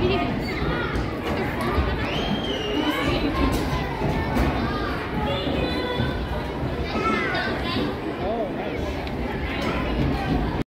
비리비리